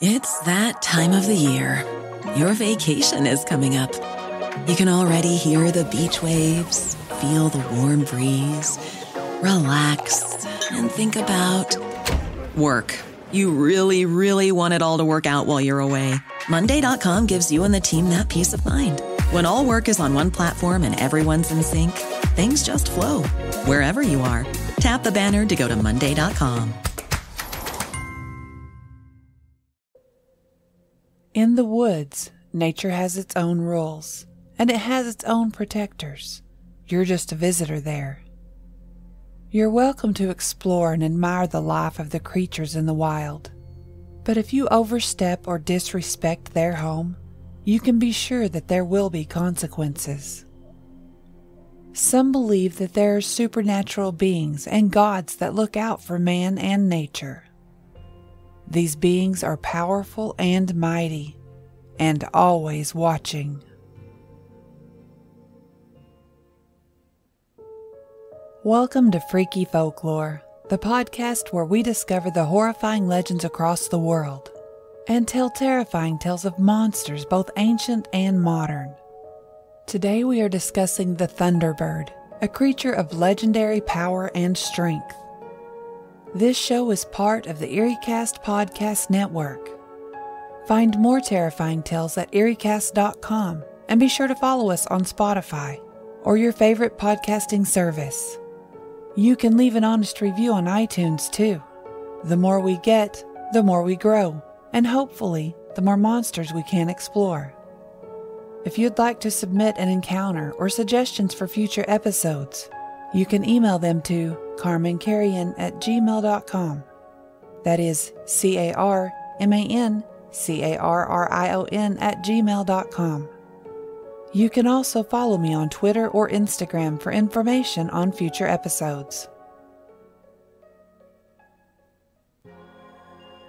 It's that time of the year. Your vacation is coming up. You can already hear the beach waves, feel the warm breeze, relax, and think about work. You really, really want it all to work out while you're away. Monday.com gives you and the team that peace of mind. When all work is on one platform and everyone's in sync, things just flow wherever you are. Tap the banner to go to Monday.com. In the woods, nature has its own rules, and it has its own protectors. You're just a visitor there. You're welcome to explore and admire the life of the creatures in the wild. But if you overstep or disrespect their home, you can be sure that there will be consequences. Some believe that there are supernatural beings and gods that look out for man and nature. These beings are powerful and mighty, and always watching. Welcome to Freaky Folklore, the podcast where we discover the horrifying legends across the world and tell terrifying tales of monsters, both ancient and modern. Today we are discussing the Thunderbird, a creature of legendary power and strength. This show is part of the EerieCast Podcast Network. Find more terrifying tales at EerieCast.com and be sure to follow us on Spotify or your favorite podcasting service. You can leave an honest review on iTunes too. The more we get, the more we grow, and hopefully, the more monsters we can explore. If you'd like to submit an encounter or suggestions for future episodes, you can email them to carmancarrion at gmail.com. That is C A R M A N C A R R I O N at gmail.com. You can also follow me on Twitter or Instagram for information on future episodes.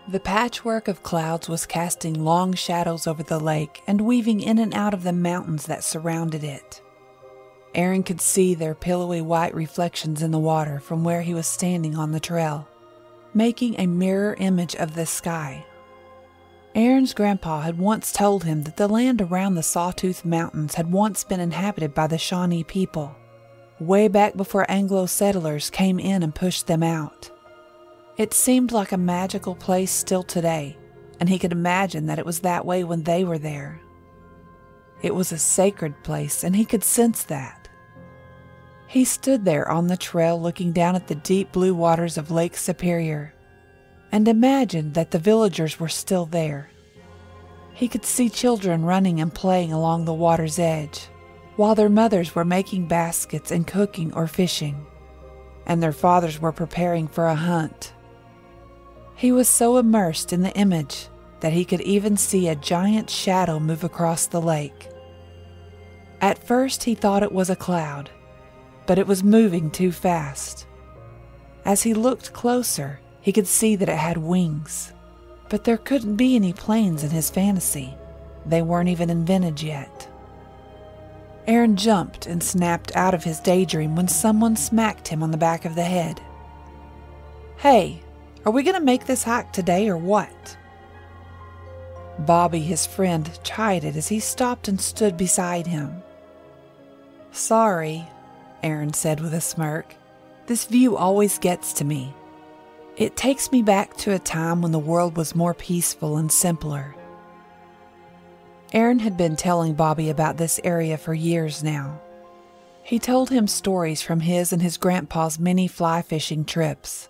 The patchwork of clouds was casting long shadows over the lake and weaving in and out of the mountains that surrounded it. Aaron could see their pillowy white reflections in the water from where he was standing on the trail, making a mirror image of the sky. Aaron's grandpa had once told him that the land around the Sawtooth Mountains had once been inhabited by the Shawnee people, way back before Anglo settlers came in and pushed them out. It seemed like a magical place still today, and he could imagine that it was that way when they were there. It was a sacred place, and he could sense that. He stood there on the trail looking down at the deep blue waters of Lake Superior and imagined that the villagers were still there. He could see children running and playing along the water's edge, while their mothers were making baskets and cooking or fishing, and their fathers were preparing for a hunt. He was so immersed in the image that he could even see a giant shadow move across the lake. At first, he thought it was a cloud, but it was moving too fast. As he looked closer, he could see that it had wings, but there couldn't be any planes in his fantasy. They weren't even invented yet. Aaron jumped and snapped out of his daydream when someone smacked him on the back of the head. Hey, are we going to make this hike today or what? Bobby, his friend, chided as he stopped and stood beside him. Sorry, Aaron said with a smirk. This view always gets to me. It takes me back to a time when the world was more peaceful and simpler. Aaron had been telling Bobby about this area for years now. He told him stories from his and his grandpa's many fly fishing trips,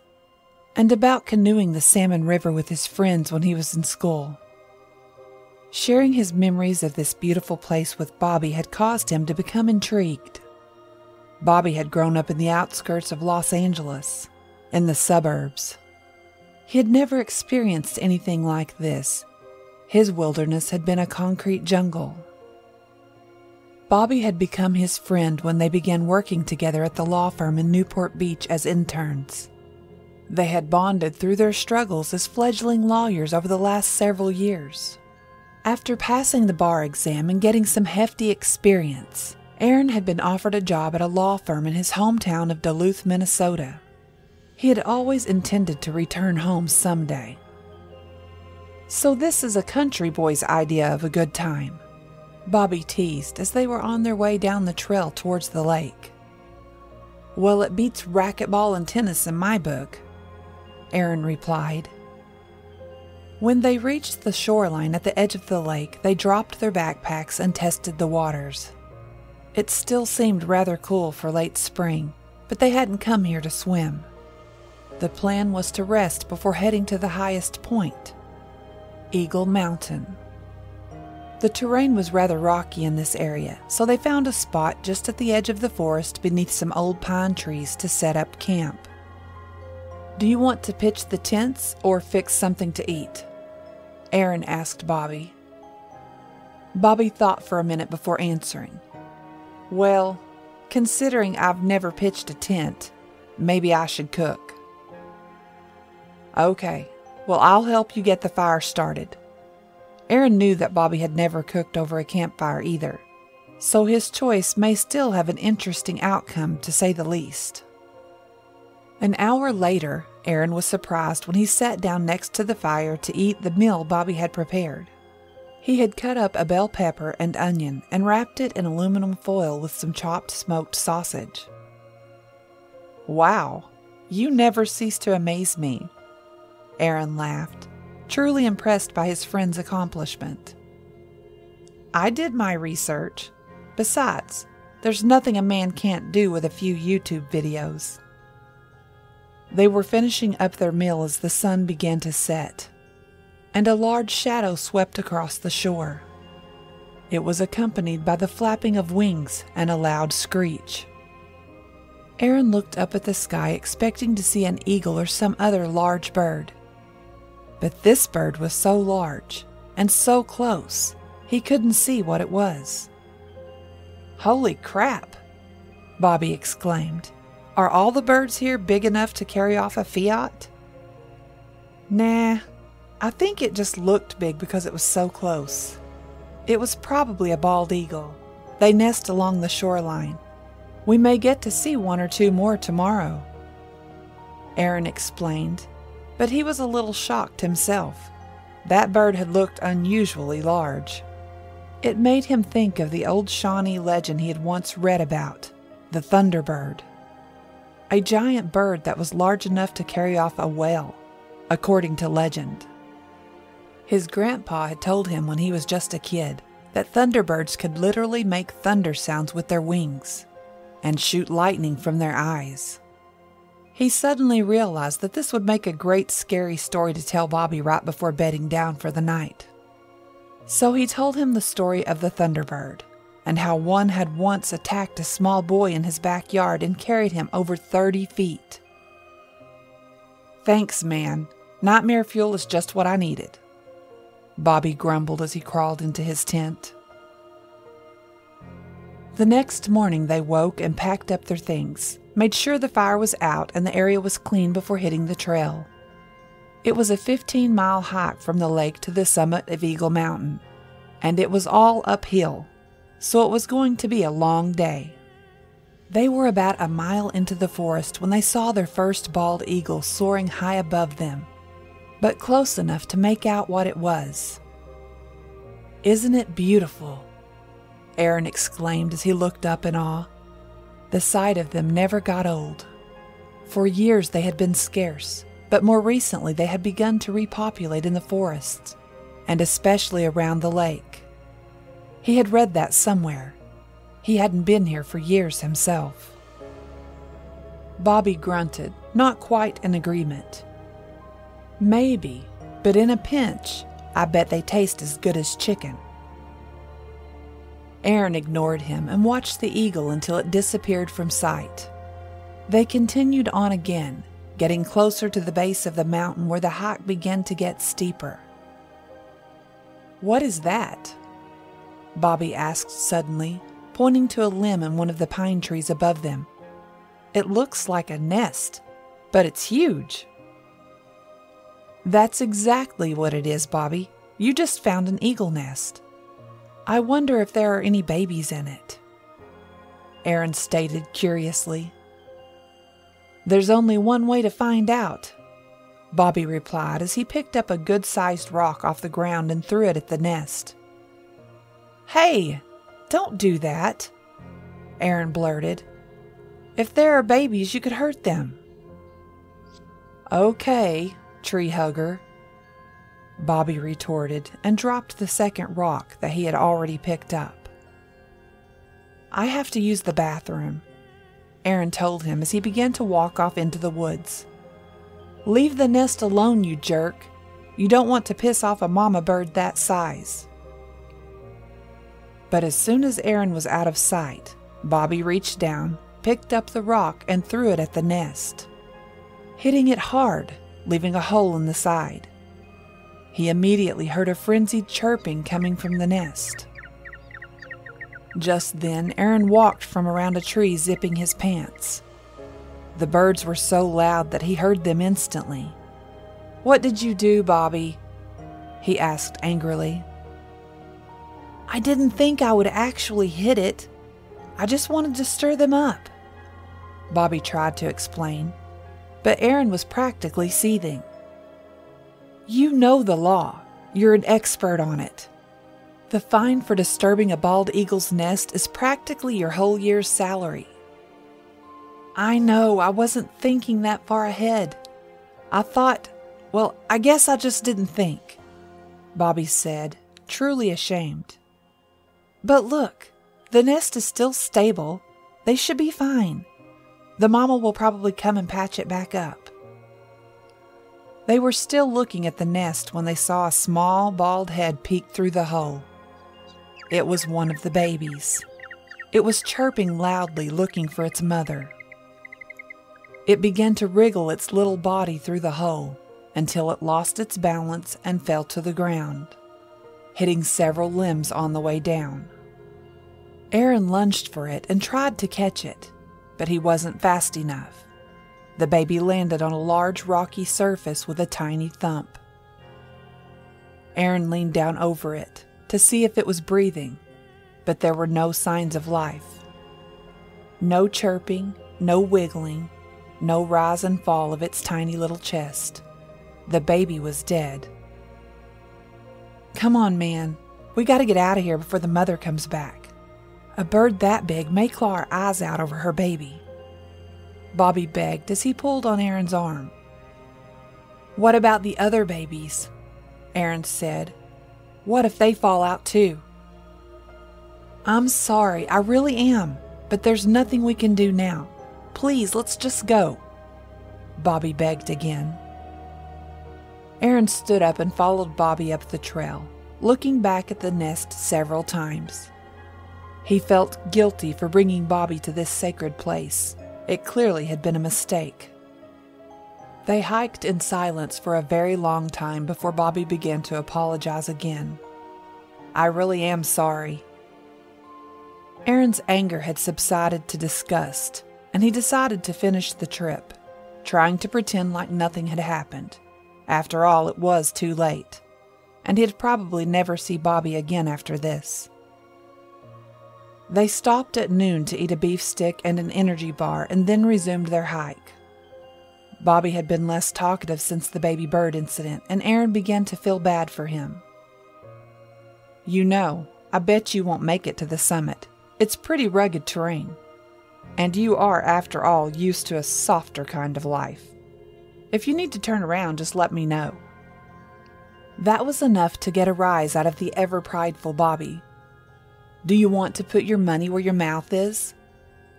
and about canoeing the Salmon River with his friends when he was in school. Sharing his memories of this beautiful place with Bobby had caused him to become intrigued. Bobby had grown up in the outskirts of Los Angeles in the suburbs. He had never experienced anything like this. His wilderness had been a concrete jungle. Bobby had become his friend when they began working together at the law firm in Newport Beach as interns. They had bonded through their struggles as fledgling lawyers over the last several years. After passing the bar exam and getting some hefty experience, Aaron had been offered a job at a law firm in his hometown of Duluth, Minnesota. He had always intended to return home someday. So, this is a country boy's idea of a good time. Bobby teased as they were on their way down the trail towards the lake. Well, it beats racquetball and tennis in my book, Aaron replied. When they reached the shoreline at the edge of the lake, they dropped their backpacks and tested the waters. It still seemed rather cool for late spring, but they hadn't come here to swim. The plan was to rest before heading to the highest point, Eagle Mountain. The terrain was rather rocky in this area, so they found a spot just at the edge of the forest beneath some old pine trees to set up camp. Do you want to pitch the tents or fix something to eat? Aaron asked Bobby. Bobby thought for a minute before answering. Well, considering I've never pitched a tent, maybe I should cook. Okay, well, I'll help you get the fire started. Aaron knew that Bobby had never cooked over a campfire either, so his choice may still have an interesting outcome to say the least. An hour later, Aaron was surprised when he sat down next to the fire to eat the meal Bobby had prepared. He had cut up a bell pepper and onion and wrapped it in aluminum foil with some chopped smoked sausage. Wow, you never cease to amaze me. Aaron laughed, truly impressed by his friend's accomplishment. I did my research. Besides, there's nothing a man can't do with a few YouTube videos. They were finishing up their meal as the sun began to set, and a large shadow swept across the shore. It was accompanied by the flapping of wings and a loud screech. Aaron looked up at the sky, expecting to see an eagle or some other large bird. But this bird was so large and so close, he couldn't see what it was. Holy crap! Bobby exclaimed. Are all the birds here big enough to carry off a Fiat? Nah, I think it just looked big because it was so close. It was probably a bald eagle. They nest along the shoreline. We may get to see one or two more tomorrow. Aaron explained, but he was a little shocked himself. That bird had looked unusually large. It made him think of the old Shawnee legend he had once read about the Thunderbird a giant bird that was large enough to carry off a whale, according to legend. His grandpa had told him when he was just a kid that thunderbirds could literally make thunder sounds with their wings and shoot lightning from their eyes. He suddenly realized that this would make a great scary story to tell Bobby right before bedding down for the night. So he told him the story of the Thunderbird and how one had once attacked a small boy in his backyard and carried him over 30 feet. Thanks, man. Nightmare fuel is just what I needed. Bobby grumbled as he crawled into his tent. The next morning, they woke and packed up their things, made sure the fire was out and the area was clean before hitting the trail. It was a 15 mile hike from the lake to the summit of Eagle Mountain, and it was all uphill so it was going to be a long day. They were about a mile into the forest when they saw their first bald eagle soaring high above them, but close enough to make out what it was. Isn't it beautiful? Aaron exclaimed as he looked up in awe. The sight of them never got old. For years they had been scarce, but more recently they had begun to repopulate in the forests, and especially around the lake. He had read that somewhere. He hadn't been here for years himself. Bobby grunted, not quite in agreement. Maybe, but in a pinch, I bet they taste as good as chicken. Aaron ignored him and watched the eagle until it disappeared from sight. They continued on again, getting closer to the base of the mountain where the hike began to get steeper. What is that? Bobby asked suddenly, pointing to a limb in one of the pine trees above them. It looks like a nest, but it's huge. That's exactly what it is, Bobby. You just found an eagle nest. I wonder if there are any babies in it. Aaron stated curiously. There's only one way to find out. Bobby replied as he picked up a good sized rock off the ground and threw it at the nest. Hey, don't do that, Aaron blurted. If there are babies, you could hurt them. Okay, tree hugger, Bobby retorted and dropped the second rock that he had already picked up. I have to use the bathroom, Aaron told him as he began to walk off into the woods. Leave the nest alone, you jerk. You don't want to piss off a mama bird that size. But as soon as Aaron was out of sight, Bobby reached down, picked up the rock, and threw it at the nest, hitting it hard, leaving a hole in the side. He immediately heard a frenzied chirping coming from the nest. Just then, Aaron walked from around a tree, zipping his pants. The birds were so loud that he heard them instantly. What did you do, Bobby? He asked angrily. I didn't think I would actually hit it. I just wanted to stir them up. Bobby tried to explain, but Aaron was practically seething. You know the law. You're an expert on it. The fine for disturbing a bald eagle's nest is practically your whole year's salary. I know, I wasn't thinking that far ahead. I thought, well, I guess I just didn't think, Bobby said, truly ashamed. But look, the nest is still stable. They should be fine. The mama will probably come and patch it back up. They were still looking at the nest when they saw a small, bald head peek through the hole. It was one of the babies. It was chirping loudly, looking for its mother. It began to wriggle its little body through the hole until it lost its balance and fell to the ground, hitting several limbs on the way down. Aaron lunged for it and tried to catch it, but he wasn't fast enough. The baby landed on a large rocky surface with a tiny thump. Aaron leaned down over it to see if it was breathing, but there were no signs of life. No chirping, no wiggling, no rise and fall of its tiny little chest. The baby was dead. Come on, man. We gotta get out of here before the mother comes back. A bird that big may claw our eyes out over her baby. Bobby begged as he pulled on Aaron's arm. What about the other babies? Aaron said. What if they fall out too? I'm sorry, I really am, but there's nothing we can do now. Please, let's just go. Bobby begged again. Aaron stood up and followed Bobby up the trail, looking back at the nest several times. He felt guilty for bringing Bobby to this sacred place. It clearly had been a mistake. They hiked in silence for a very long time before Bobby began to apologize again. I really am sorry. Aaron's anger had subsided to disgust, and he decided to finish the trip, trying to pretend like nothing had happened. After all, it was too late, and he'd probably never see Bobby again after this. They stopped at noon to eat a beef stick and an energy bar and then resumed their hike. Bobby had been less talkative since the baby bird incident, and Aaron began to feel bad for him. You know, I bet you won't make it to the summit. It's pretty rugged terrain. And you are, after all, used to a softer kind of life. If you need to turn around, just let me know. That was enough to get a rise out of the ever prideful Bobby, do you want to put your money where your mouth is?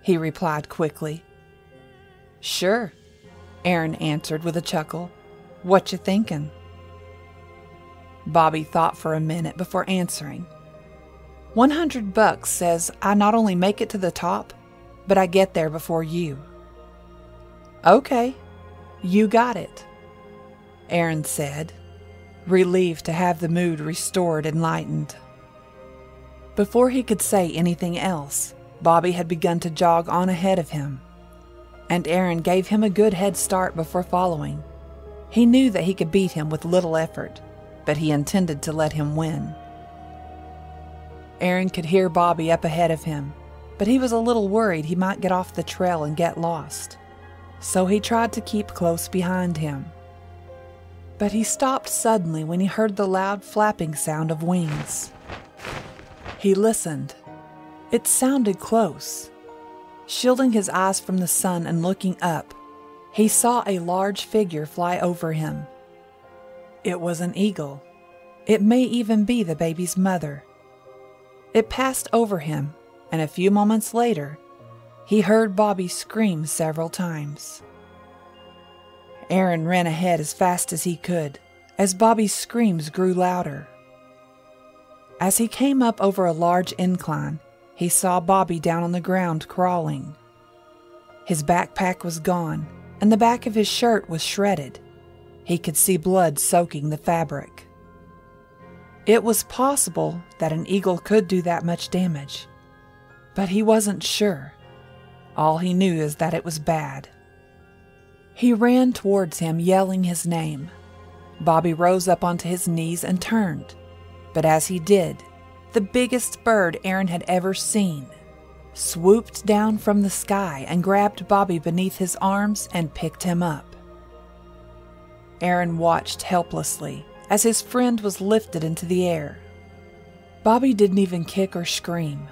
He replied quickly. Sure, Aaron answered with a chuckle. What you thinking? Bobby thought for a minute before answering. 100 bucks says I not only make it to the top, but I get there before you. Okay, you got it, Aaron said, relieved to have the mood restored and lightened. Before he could say anything else, Bobby had begun to jog on ahead of him, and Aaron gave him a good head start before following. He knew that he could beat him with little effort, but he intended to let him win. Aaron could hear Bobby up ahead of him, but he was a little worried he might get off the trail and get lost, so he tried to keep close behind him. But he stopped suddenly when he heard the loud flapping sound of wings. He listened. It sounded close. Shielding his eyes from the sun and looking up, he saw a large figure fly over him. It was an eagle. It may even be the baby's mother. It passed over him, and a few moments later, he heard Bobby scream several times. Aaron ran ahead as fast as he could, as Bobby's screams grew louder. As he came up over a large incline, he saw Bobby down on the ground crawling. His backpack was gone, and the back of his shirt was shredded. He could see blood soaking the fabric. It was possible that an eagle could do that much damage, but he wasn't sure. All he knew is that it was bad. He ran towards him, yelling his name. Bobby rose up onto his knees and turned, but as he did, the biggest bird Aaron had ever seen swooped down from the sky and grabbed Bobby beneath his arms and picked him up. Aaron watched helplessly as his friend was lifted into the air. Bobby didn't even kick or scream.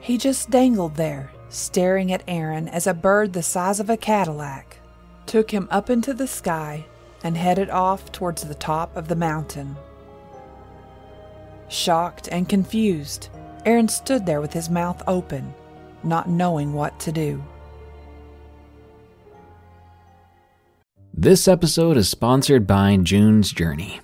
He just dangled there, staring at Aaron as a bird the size of a Cadillac took him up into the sky and headed off towards the top of the mountain. Shocked and confused, Aaron stood there with his mouth open, not knowing what to do. This episode is sponsored by June's Journey.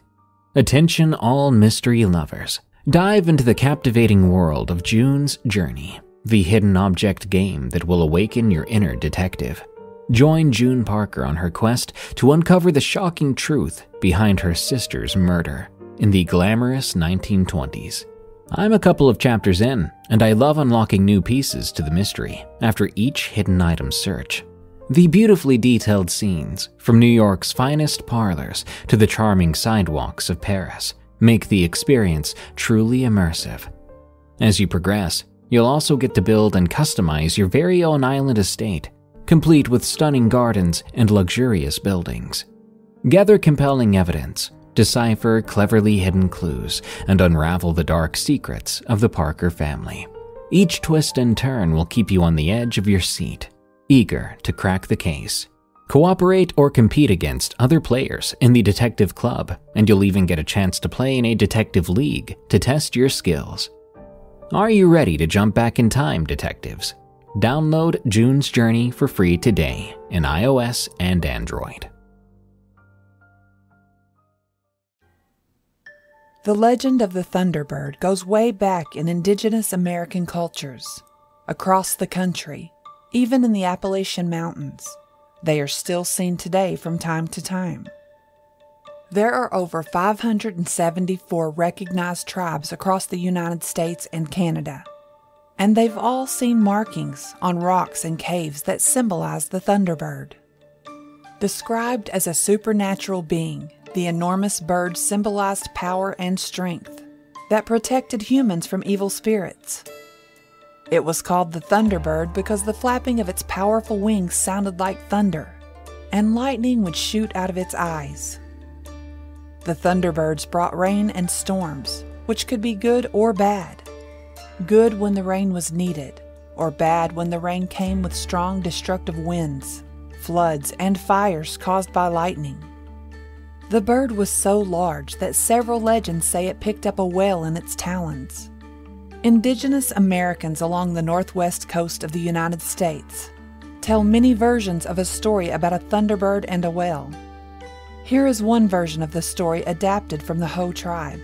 Attention, all mystery lovers. Dive into the captivating world of June's Journey, the hidden object game that will awaken your inner detective. Join June Parker on her quest to uncover the shocking truth behind her sister's murder in the glamorous 1920s. I'm a couple of chapters in, and I love unlocking new pieces to the mystery after each hidden item search. The beautifully detailed scenes, from New York's finest parlors to the charming sidewalks of Paris, make the experience truly immersive. As you progress, you'll also get to build and customize your very own island estate, complete with stunning gardens and luxurious buildings. Gather compelling evidence, decipher cleverly hidden clues, and unravel the dark secrets of the Parker family. Each twist and turn will keep you on the edge of your seat, eager to crack the case. Cooperate or compete against other players in the Detective Club, and you'll even get a chance to play in a Detective League to test your skills. Are you ready to jump back in time, detectives? Download June's Journey for free today in iOS and Android. The legend of the Thunderbird goes way back in indigenous American cultures. Across the country, even in the Appalachian Mountains, they are still seen today from time to time. There are over 574 recognized tribes across the United States and Canada, and they've all seen markings on rocks and caves that symbolize the Thunderbird. Described as a supernatural being, the enormous bird symbolized power and strength that protected humans from evil spirits. It was called the Thunderbird because the flapping of its powerful wings sounded like thunder, and lightning would shoot out of its eyes. The Thunderbirds brought rain and storms, which could be good or bad. Good when the rain was needed, or bad when the rain came with strong destructive winds, floods, and fires caused by lightning. The bird was so large that several legends say it picked up a whale in its talons. Indigenous Americans along the northwest coast of the United States tell many versions of a story about a thunderbird and a whale. Here is one version of the story adapted from the Hoh tribe.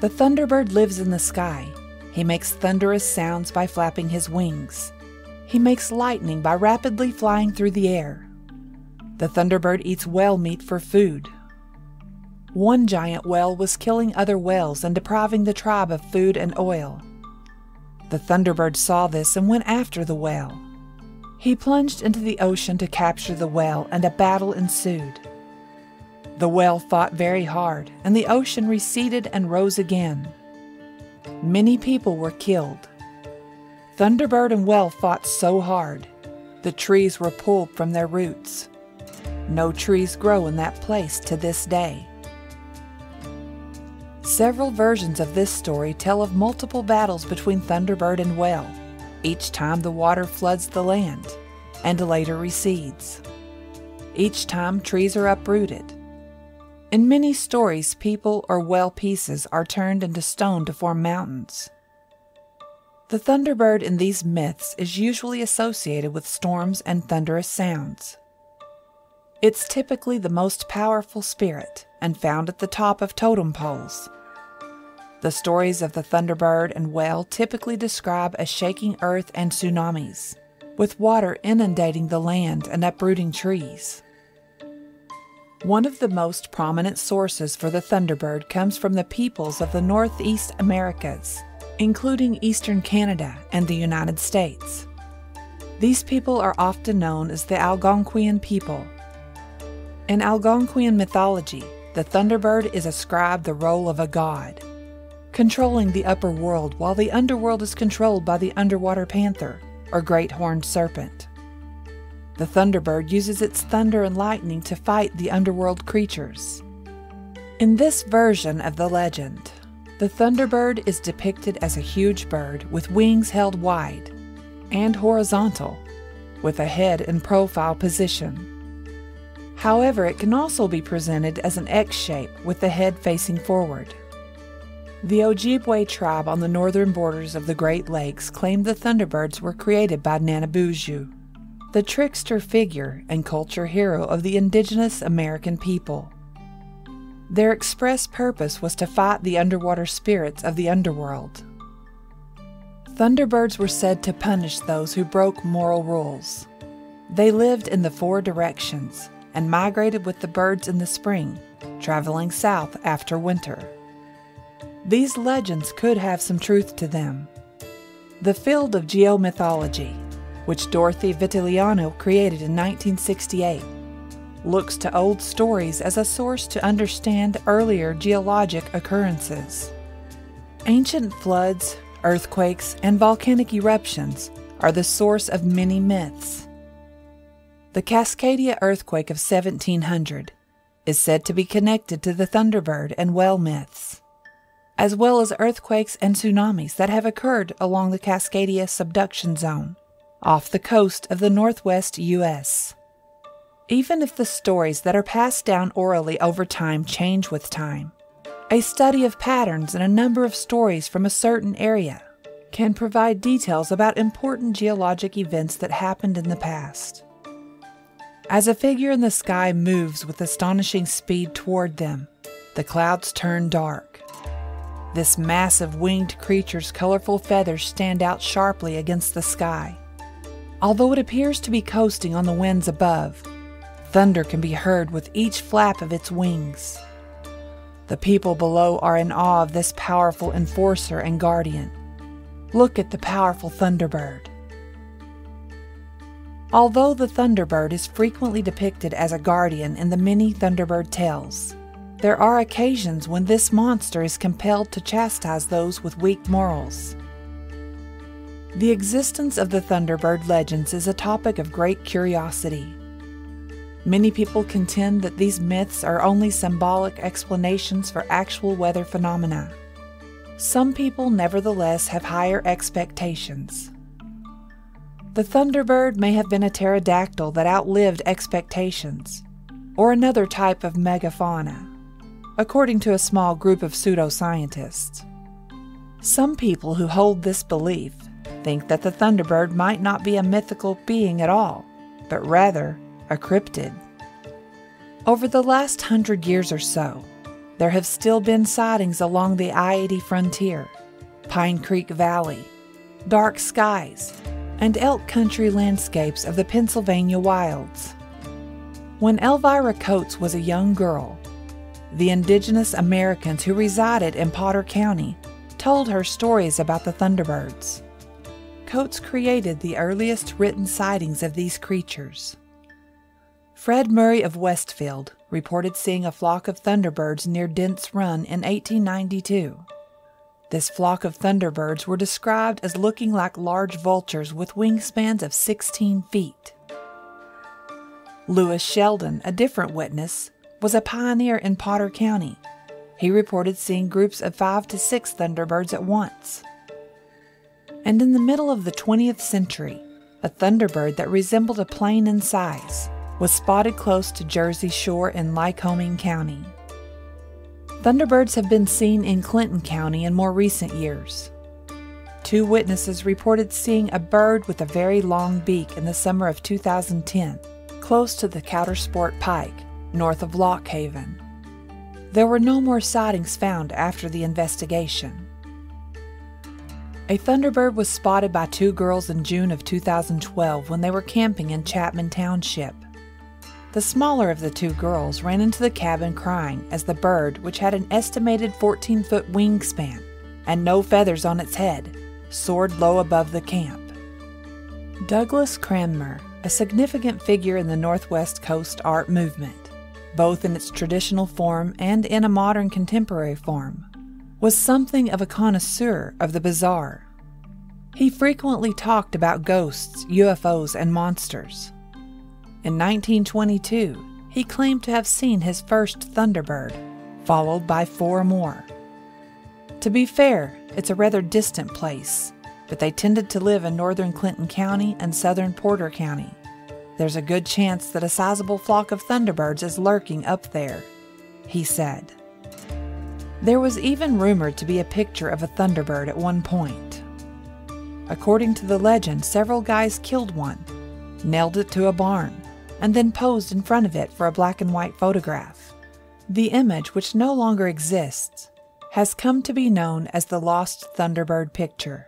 The thunderbird lives in the sky. He makes thunderous sounds by flapping his wings. He makes lightning by rapidly flying through the air. The thunderbird eats whale meat for food. One giant whale was killing other whales and depriving the tribe of food and oil. The thunderbird saw this and went after the whale. He plunged into the ocean to capture the whale, and a battle ensued. The whale fought very hard, and the ocean receded and rose again. Many people were killed. Thunderbird and whale fought so hard, the trees were pulled from their roots. No trees grow in that place to this day. Several versions of this story tell of multiple battles between Thunderbird and Whale, each time the water floods the land and later recedes. Each time trees are uprooted. In many stories, people or well pieces are turned into stone to form mountains. The thunderbird in these myths is usually associated with storms and thunderous sounds. It's typically the most powerful spirit and found at the top of totem poles. The stories of the thunderbird and whale typically describe a shaking earth and tsunamis, with water inundating the land and uprooting trees. One of the most prominent sources for the thunderbird comes from the peoples of the Northeast Americas including eastern Canada and the United States. These people are often known as the Algonquian people. In Algonquian mythology, the Thunderbird is ascribed the role of a god, controlling the upper world while the underworld is controlled by the underwater panther or great horned serpent. The Thunderbird uses its thunder and lightning to fight the underworld creatures. In this version of the legend, the Thunderbird is depicted as a huge bird with wings held wide and horizontal, with a head in profile position. However, it can also be presented as an X shape with the head facing forward. The Ojibwe tribe on the northern borders of the Great Lakes claimed the Thunderbirds were created by Nanabuju, the trickster figure and culture hero of the indigenous American people. Their express purpose was to fight the underwater spirits of the underworld. Thunderbirds were said to punish those who broke moral rules. They lived in the four directions and migrated with the birds in the spring, traveling south after winter. These legends could have some truth to them. The field of geomythology, which Dorothy Vitaliano created in 1968, looks to old stories as a source to understand earlier geologic occurrences. Ancient floods, earthquakes, and volcanic eruptions are the source of many myths. The Cascadia earthquake of 1700 is said to be connected to the Thunderbird and Whale myths, as well as earthquakes and tsunamis that have occurred along the Cascadia subduction zone off the coast of the northwest U.S. Even if the stories that are passed down orally over time change with time, a study of patterns in a number of stories from a certain area can provide details about important geologic events that happened in the past. As a figure in the sky moves with astonishing speed toward them, the clouds turn dark. This massive winged creature's colorful feathers stand out sharply against the sky. Although it appears to be coasting on the winds above, Thunder can be heard with each flap of its wings. The people below are in awe of this powerful enforcer and guardian. Look at the powerful Thunderbird. Although the Thunderbird is frequently depicted as a guardian in the many Thunderbird tales, there are occasions when this monster is compelled to chastise those with weak morals. The existence of the Thunderbird legends is a topic of great curiosity. Many people contend that these myths are only symbolic explanations for actual weather phenomena. Some people, nevertheless, have higher expectations. The thunderbird may have been a pterodactyl that outlived expectations, or another type of megafauna, according to a small group of pseudoscientists. Some people who hold this belief think that the thunderbird might not be a mythical being at all, but rather a cryptid. Over the last hundred years or so, there have still been sightings along the I 80 frontier, Pine Creek Valley, dark skies, and elk country landscapes of the Pennsylvania wilds. When Elvira Coates was a young girl, the indigenous Americans who resided in Potter County told her stories about the Thunderbirds. Coates created the earliest written sightings of these creatures. Fred Murray of Westfield reported seeing a flock of thunderbirds near Dent's Run in 1892. This flock of thunderbirds were described as looking like large vultures with wingspans of 16 feet. Lewis Sheldon, a different witness, was a pioneer in Potter County. He reported seeing groups of five to six thunderbirds at once. And in the middle of the 20th century, a thunderbird that resembled a plane in size was spotted close to Jersey Shore in Lycoming County. Thunderbirds have been seen in Clinton County in more recent years. Two witnesses reported seeing a bird with a very long beak in the summer of 2010, close to the Coudersport Pike, north of Lock Haven. There were no more sightings found after the investigation. A thunderbird was spotted by two girls in June of 2012 when they were camping in Chapman Township. The smaller of the two girls ran into the cabin crying as the bird, which had an estimated 14 foot wingspan and no feathers on its head, soared low above the camp. Douglas Cranmer, a significant figure in the Northwest Coast art movement, both in its traditional form and in a modern contemporary form, was something of a connoisseur of the bizarre. He frequently talked about ghosts, UFOs, and monsters. In 1922, he claimed to have seen his first Thunderbird, followed by four more. To be fair, it's a rather distant place, but they tended to live in northern Clinton County and southern Potter County. There's a good chance that a sizable flock of Thunderbirds is lurking up there, he said. There was even rumored to be a picture of a Thunderbird at one point. According to the legend, several guys killed one, nailed it to a barn, and then posed in front of it for a black and white photograph. The image, which no longer exists, has come to be known as the Lost Thunderbird picture.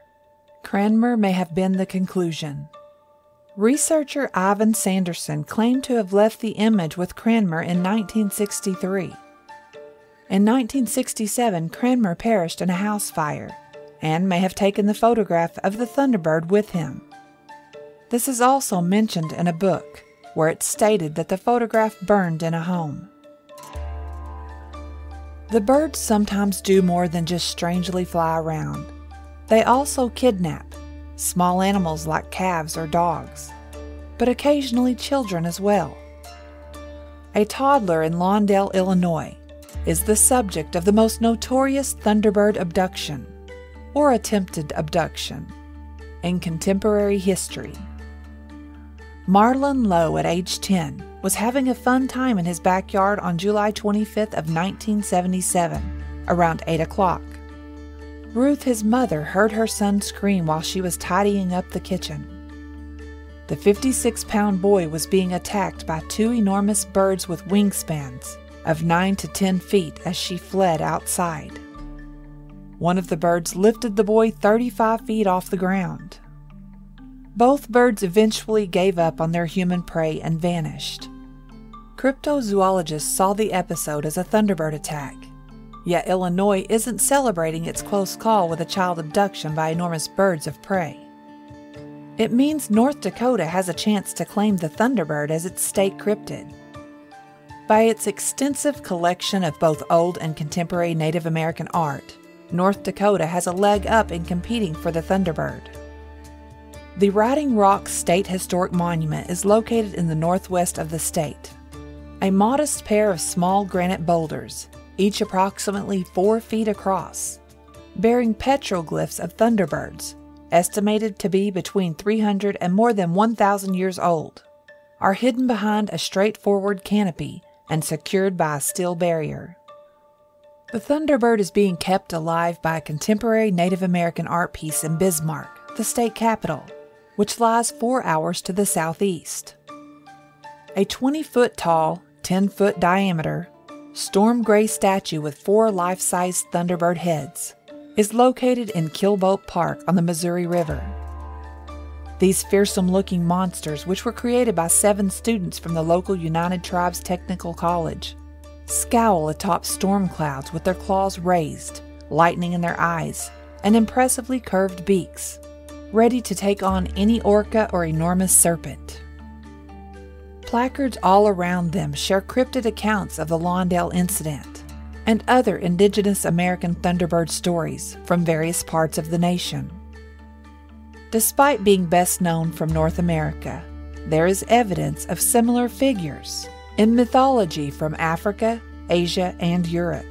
Cranmer may have been the conclusion. Researcher Ivan Sanderson claimed to have left the image with Cranmer in 1963. In 1967, Cranmer perished in a house fire and may have taken the photograph of the Thunderbird with him. This is also mentioned in a book where it stated that the photograph burned in a home. The birds sometimes do more than just strangely fly around. They also kidnap small animals like calves or dogs, but occasionally children as well. A toddler in Lawndale, Illinois, is the subject of the most notorious Thunderbird abduction, or attempted abduction, in contemporary history. Marlon Lowe, at age 10, was having a fun time in his backyard on July 25th of 1977, around 8 o'clock. Ruth, his mother, heard her son scream while she was tidying up the kitchen. The 56 pound boy was being attacked by two enormous birds with wingspans of 9 to 10 feet as she fled outside. One of the birds lifted the boy 35 feet off the ground. Both birds eventually gave up on their human prey and vanished. Cryptozoologists saw the episode as a Thunderbird attack Yet Illinois isn't celebrating its close call with a child abduction by enormous birds of prey. It means North Dakota has a chance to claim the Thunderbird as its state cryptid. By its extensive collection of both old and contemporary Native American art, North Dakota has a leg up in competing for the Thunderbird. The Writing Rock State Historic Monument is located in the northwest of the state. A modest pair of small granite boulders, each approximately four feet across, bearing petroglyphs of thunderbirds, estimated to be between 300 and more than 1,000 years old, are hidden behind a straightforward canopy and secured by a steel barrier. The Thunderbird is being kept alive by a contemporary Native American art piece in Bismarck, the state capital, which lies four hours to the southeast. A 20 foot tall, 10 foot diameter, storm gray statue with four life sized Thunderbird heads is located in Keelboat Park on the Missouri River. These fearsome looking monsters, which were created by seven students from the local United Tribes Technical College, scowl atop storm clouds with their claws raised, lightning in their eyes, and impressively curved beaks, ready to take on any orca or enormous serpent. Placards all around them share cryptid accounts of the Lawndale incident and other indigenous American Thunderbird stories from various parts of the nation. Despite being best known from North America, there is evidence of similar figures in mythology from Africa, Asia, and Europe.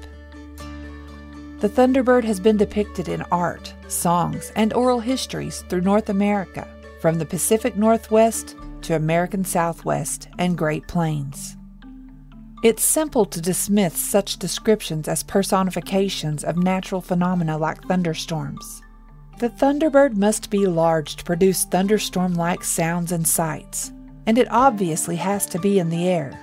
The Thunderbird has been depicted in art, songs, and oral histories through North America, from the Pacific Northwest to American Southwest and Great Plains. It's simple to dismiss such descriptions as personifications of natural phenomena like thunderstorms. The Thunderbird must be large to produce thunderstorm like sounds and sights, and it obviously has to be in the air.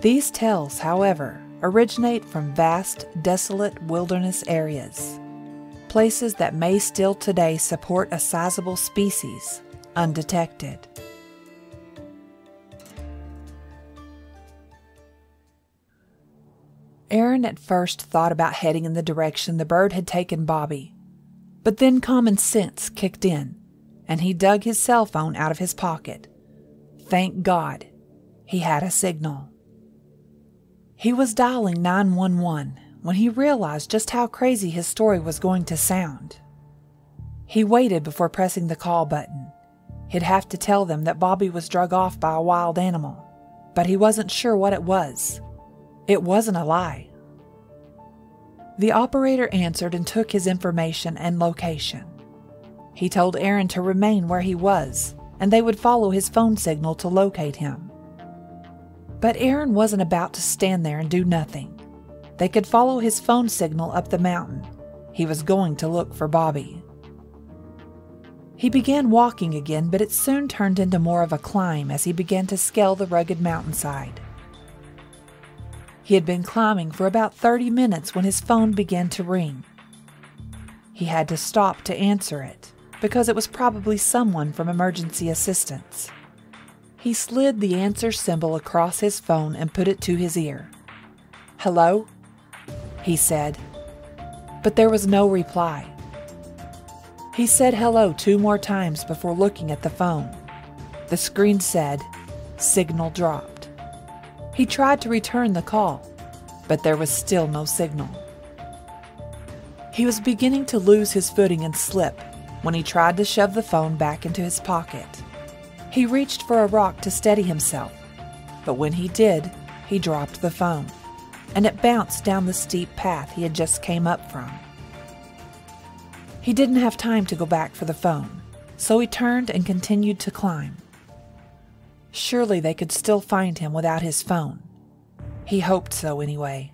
These tales, however, originate from vast, desolate wilderness areas, places that may still today support a sizable species, undetected. Aaron at first thought about heading in the direction the bird had taken Bobby. But then common sense kicked in, and he dug his cell phone out of his pocket. Thank God, he had a signal. He was dialing 911 when he realized just how crazy his story was going to sound. He waited before pressing the call button. He'd have to tell them that Bobby was drug off by a wild animal, but he wasn't sure what it was. It wasn't a lie. The operator answered and took his information and location. He told Aaron to remain where he was, and they would follow his phone signal to locate him. But Aaron wasn't about to stand there and do nothing. They could follow his phone signal up the mountain. He was going to look for Bobby. He began walking again, but it soon turned into more of a climb as he began to scale the rugged mountainside. He had been climbing for about 30 minutes when his phone began to ring. He had to stop to answer it because it was probably someone from emergency assistance. He slid the answer symbol across his phone and put it to his ear. Hello? He said. But there was no reply. He said hello two more times before looking at the phone. The screen said, Signal dropped. He tried to return the call, but there was still no signal. He was beginning to lose his footing and slip when he tried to shove the phone back into his pocket. He reached for a rock to steady himself, but when he did, he dropped the phone, and it bounced down the steep path he had just came up from. He didn't have time to go back for the phone, so he turned and continued to climb. Surely they could still find him without his phone. He hoped so anyway.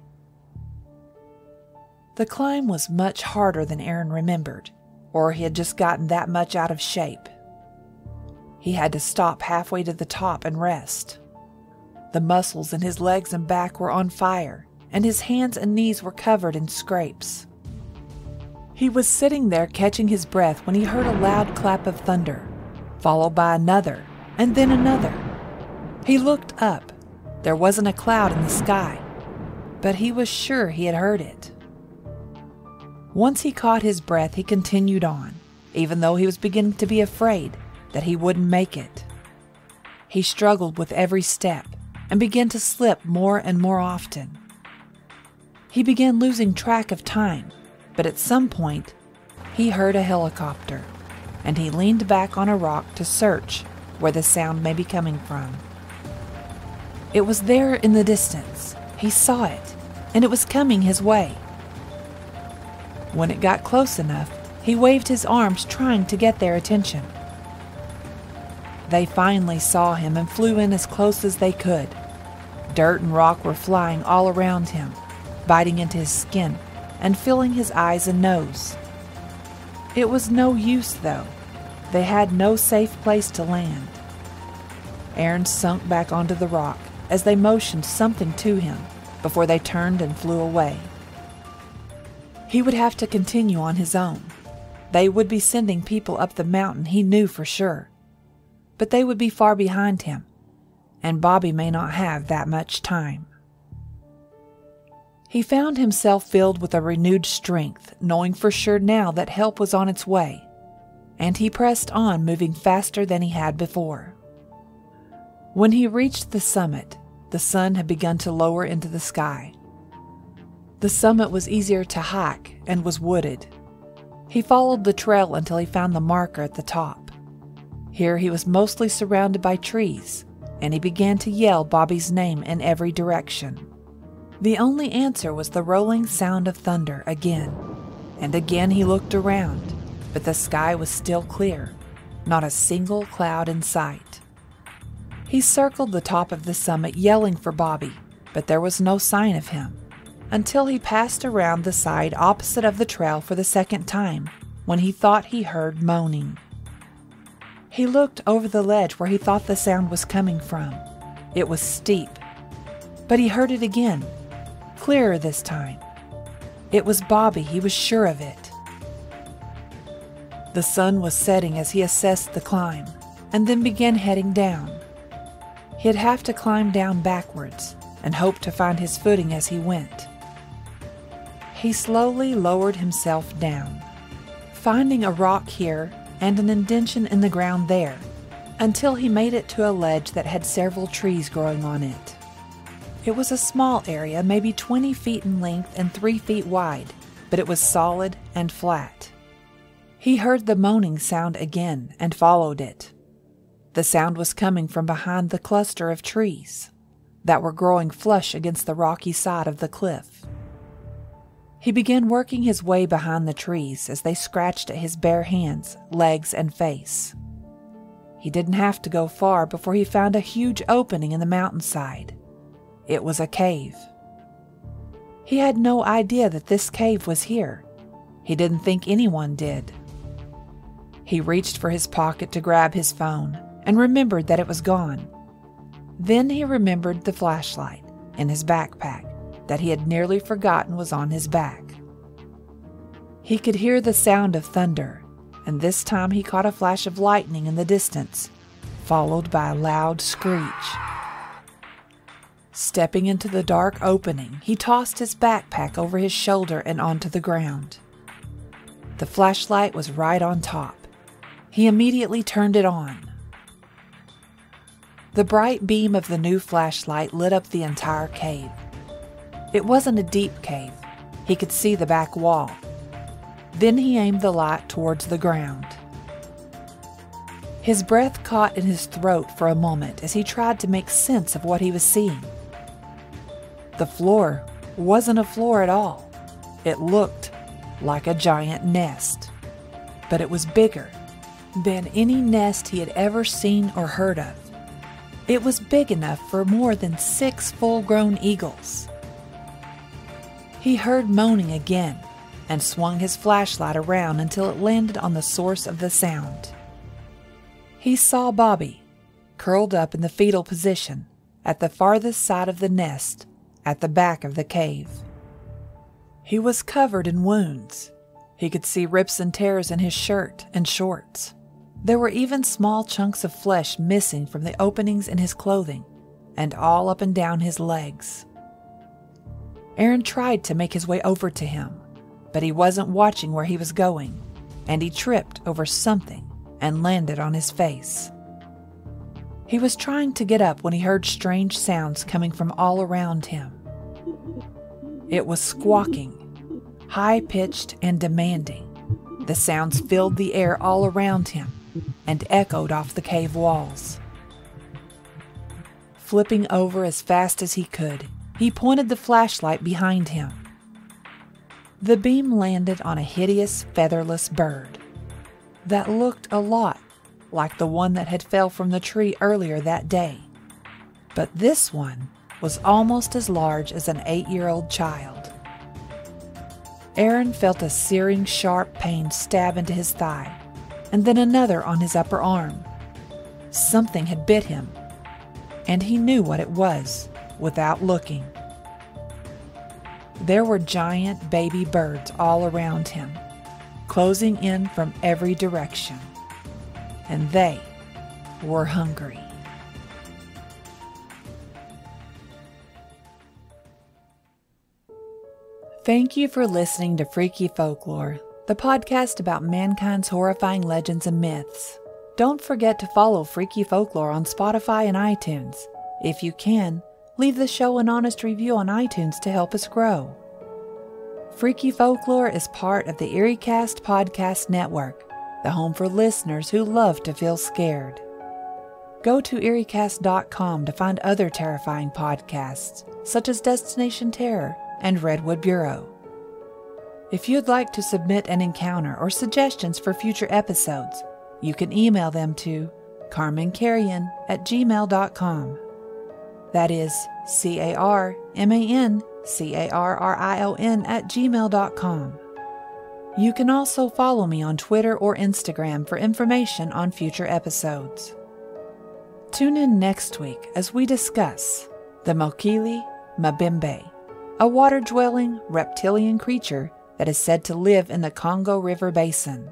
The climb was much harder than Aaron remembered, or he had just gotten that much out of shape. He had to stop halfway to the top and rest. The muscles in his legs and back were on fire, and his hands and knees were covered in scrapes. He was sitting there catching his breath when he heard a loud clap of thunder, followed by another, and then another. He looked up. There wasn't a cloud in the sky, but he was sure he had heard it. Once he caught his breath, he continued on, even though he was beginning to be afraid that he wouldn't make it. He struggled with every step and began to slip more and more often. He began losing track of time, but at some point, he heard a helicopter, and he leaned back on a rock to search where the sound may be coming from. It was there in the distance. He saw it, and it was coming his way. When it got close enough, he waved his arms trying to get their attention. They finally saw him and flew in as close as they could. Dirt and rock were flying all around him, biting into his skin and filling his eyes and nose. It was no use, though. They had no safe place to land. Aaron sunk back onto the rock as they motioned something to him before they turned and flew away. He would have to continue on his own. They would be sending people up the mountain, he knew for sure. But they would be far behind him, and Bobby may not have that much time. He found himself filled with a renewed strength, knowing for sure now that help was on its way and he pressed on, moving faster than he had before. When he reached the summit, the sun had begun to lower into the sky. The summit was easier to hike and was wooded. He followed the trail until he found the marker at the top. Here he was mostly surrounded by trees, and he began to yell Bobby's name in every direction. The only answer was the rolling sound of thunder again. And again he looked around, but the sky was still clear, not a single cloud in sight. He circled the top of the summit yelling for Bobby, but there was no sign of him until he passed around the side opposite of the trail for the second time when he thought he heard moaning. He looked over the ledge where he thought the sound was coming from. It was steep, but he heard it again, clearer this time. It was Bobby, he was sure of it. The sun was setting as he assessed the climb and then began heading down. He'd have to climb down backwards and hope to find his footing as he went. He slowly lowered himself down, finding a rock here and an indention in the ground there, until he made it to a ledge that had several trees growing on it. It was a small area, maybe 20 feet in length and 3 feet wide, but it was solid and flat. He heard the moaning sound again and followed it. The sound was coming from behind the cluster of trees that were growing flush against the rocky side of the cliff. He began working his way behind the trees as they scratched at his bare hands, legs, and face. He didn't have to go far before he found a huge opening in the mountainside. It was a cave. He had no idea that this cave was here. He didn't think anyone did. He reached for his pocket to grab his phone and remembered that it was gone. Then he remembered the flashlight in his backpack that he had nearly forgotten was on his back. He could hear the sound of thunder, and this time he caught a flash of lightning in the distance, followed by a loud screech. Stepping into the dark opening, he tossed his backpack over his shoulder and onto the ground. The flashlight was right on top. He immediately turned it on. The bright beam of the new flashlight lit up the entire cave. It wasn't a deep cave. He could see the back wall. Then he aimed the light towards the ground. His breath caught in his throat for a moment as he tried to make sense of what he was seeing. The floor wasn't a floor at all. It looked like a giant nest, but it was bigger than any nest he had ever seen or heard of. It was big enough for more than six full grown eagles. He heard moaning again and swung his flashlight around until it landed on the source of the sound. He saw Bobby, curled up in the fetal position, at the farthest side of the nest, at the back of the cave. He was covered in wounds. He could see rips and tears in his shirt and shorts. There were even small chunks of flesh missing from the openings in his clothing and all up and down his legs. Aaron tried to make his way over to him, but he wasn't watching where he was going, and he tripped over something and landed on his face. He was trying to get up when he heard strange sounds coming from all around him. It was squawking, high pitched and demanding. The sounds filled the air all around him and echoed off the cave walls. Flipping over as fast as he could, he pointed the flashlight behind him. The beam landed on a hideous featherless bird that looked a lot like the one that had fell from the tree earlier that day. But this one was almost as large as an eight year old child. Aaron felt a searing, sharp pain stab into his thigh, and then another on his upper arm. Something had bit him, and he knew what it was without looking. There were giant baby birds all around him, closing in from every direction, and they were hungry. Thank you for listening to Freaky Folklore, the podcast about mankind's horrifying legends and myths. Don't forget to follow Freaky Folklore on Spotify and iTunes. If you can, Leave the show an honest review on iTunes to help us grow. Freaky Folklore is part of the EerieCast Podcast Network. the home for listeners who love to feel scared. Go to EerieCast.com to find other terrifying podcasts, such as Destination Terror and Redwood Bureau. If you'd like to submit an encounter or suggestions for future episodes, you can email them to carmancarrion at gmail.com. That is C A R M A N C A R R I O N at gmail.com. You can also follow me on Twitter or Instagram for information on future episodes. Tune in next week as we discuss the Mokele Mbembe, a water dwelling reptilian creature that is said to live in the Congo River Basin.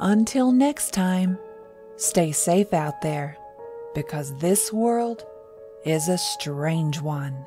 Until next time, stay safe out there because this world is a strange one.